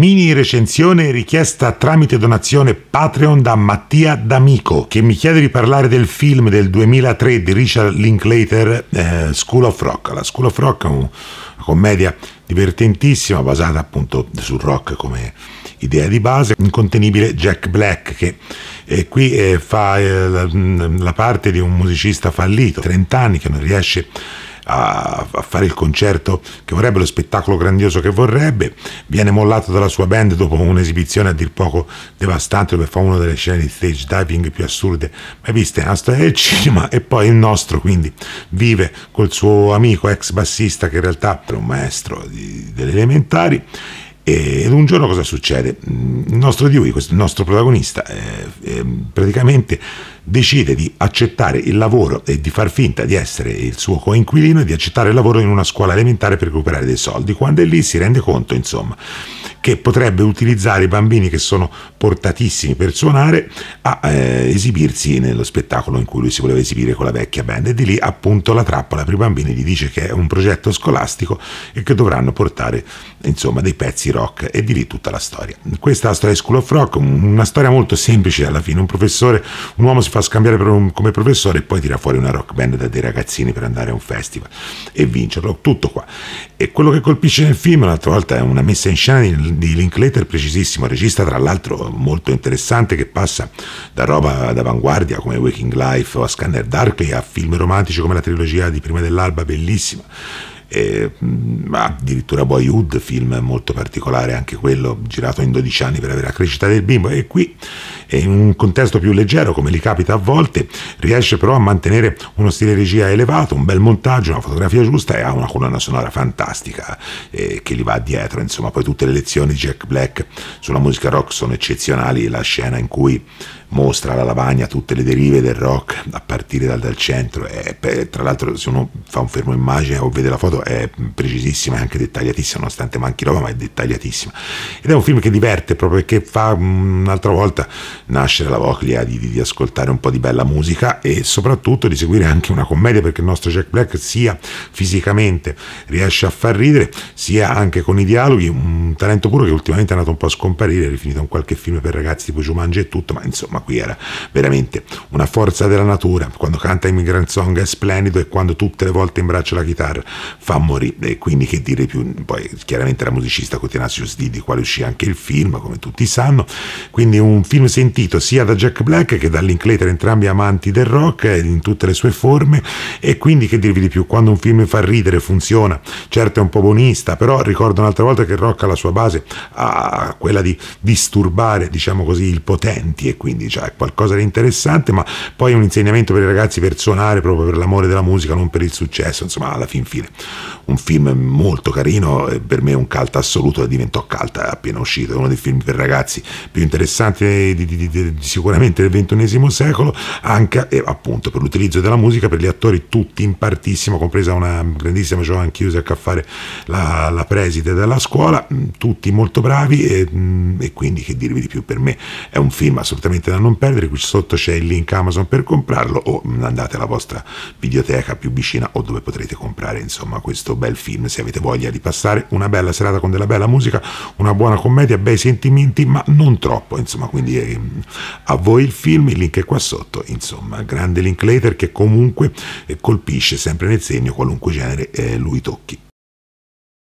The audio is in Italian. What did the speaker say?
Mini recensione richiesta tramite donazione Patreon da Mattia D'Amico che mi chiede di parlare del film del 2003 di Richard Linklater eh, School of Rock. La School of Rock è una commedia divertentissima basata appunto sul rock come idea di base. Incontenibile Jack Black che eh, qui eh, fa eh, la, la parte di un musicista fallito, 30 anni che non riesce a, a, fare il concerto che vorrebbe, lo spettacolo grandioso che vorrebbe, viene mollato dalla sua band dopo un'esibizione a dir poco devastante dove fa una delle scene di stage diving più assurde mai viste nella storia del cinema e poi il nostro quindi vive col suo amico ex bassista che in realtà è un maestro di, delle elementari ed un giorno cosa succede? Il nostro Dewey, il nostro protagonista, eh, eh, praticamente decide di accettare il lavoro e di far finta di essere il suo coinquilino e di accettare il lavoro in una scuola elementare per recuperare dei soldi. Quando è lì si rende conto, insomma, che potrebbe utilizzare i bambini che sono portatissimi per suonare a eh, esibirsi nello spettacolo in cui lui si voleva esibire con la vecchia band e di lì appunto la trappola per i bambini gli dice che è un progetto scolastico e che dovranno portare insomma dei pezzi rock e di lì tutta la storia. Questa è la storia di School of Rock, una storia molto semplice alla fine, un professore, un uomo fa scambiare un, come professore e poi tira fuori una rock band da dei ragazzini per andare a un festival e vincerlo, tutto qua. E quello che colpisce nel film, un'altra volta, è una messa in scena di, di Linklater precisissimo, regista tra l'altro molto interessante che passa da roba d'avanguardia come Waking Life o a Scanner Darkly a film romantici come la trilogia di Prima dell'Alba, bellissima eh, addirittura Boyhood, film molto particolare anche quello, girato in 12 anni per avere la crescita del bimbo e qui in un contesto più leggero come gli capita a volte riesce però a mantenere uno stile regia elevato, un bel montaggio, una fotografia giusta e ha una colonna sonora fantastica eh, che gli va dietro, insomma poi tutte le lezioni di Jack Black sulla musica rock sono eccezionali, la scena in cui mostra alla lavagna tutte le derive del rock a partire dal, dal centro e tra l'altro se uno fa un fermo immagine o vede la foto è precisissima e anche dettagliatissima nonostante manchi roba ma è dettagliatissima. Ed è un film che diverte proprio perché fa un'altra volta nascere la voglia di, di, di, ascoltare un po' di bella musica e soprattutto di seguire anche una commedia perché il nostro Jack Black sia fisicamente riesce a far ridere sia anche con i dialoghi un talento puro che ultimamente è andato un po' a scomparire è rifinito in qualche film per ragazzi tipo Jumanji e tutto ma insomma qui era veramente una forza della natura. Quando canta Immigrant Song è splendido e quando tutte le volte imbraccia la chitarra fa morire. Quindi che dire più, poi chiaramente era musicista con Tenacious D, di quale uscì anche il film, come tutti sanno. Quindi un film sentito sia da Jack Black che da Linklater, entrambi amanti del rock in tutte le sue forme. E quindi che dirvi di più, quando un film fa ridere, funziona, certo è un po' bonista, però ricordo un'altra volta che il rock ha la sua base, a quella di disturbare, diciamo così, il potenti e quindi cioè qualcosa di interessante, ma poi un insegnamento per i ragazzi per suonare proprio per l'amore della musica, non per il successo, insomma, alla fin fine. Un film molto carino, per me un cult assoluto, diventò cult appena uscito, è uno dei film per ragazzi più interessanti di, di, di, sicuramente del ventunesimo secolo, anche eh, appunto per l'utilizzo della musica, per gli attori tutti in partissimo, compresa una grandissima Joan Cusack a fare la, la preside della scuola, tutti molto bravi e, e quindi che dirvi di più, per me è un film assolutamente da non perdere, qui sotto c'è il link Amazon per comprarlo o andate alla vostra videoteca più vicina o dove potrete comprare insomma questo bel film se avete voglia di passare una bella serata con della bella musica, una buona commedia, bei sentimenti ma non troppo insomma quindi eh, a voi il film, il link è qua sotto insomma grande link later che comunque eh, colpisce sempre nel segno qualunque genere eh, lui tocchi.